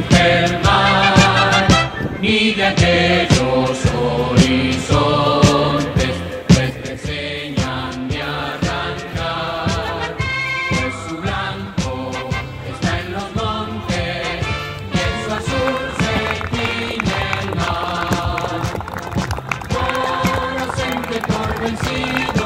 mujer más, ni de aquellos horizontes que te enseñan de arrancar, pues su blanco está en los montes y en su azul se tiñe el mar. No nos por vencido.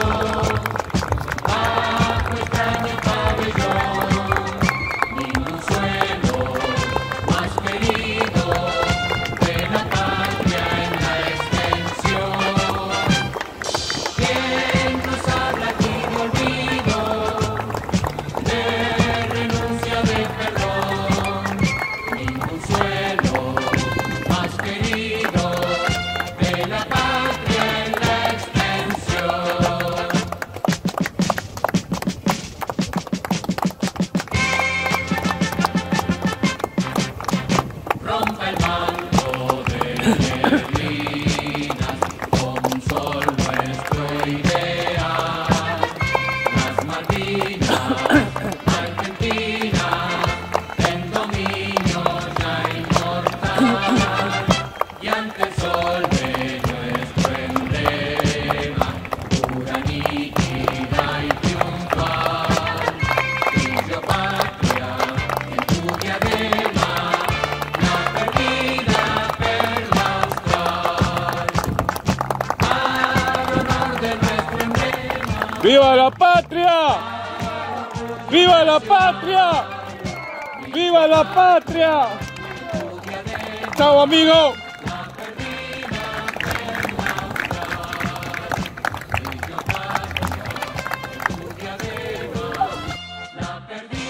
Jimmy. ¡Viva la patria! ¡Viva la patria! ¡Viva la patria! ¡Chao, amigos! La perdí.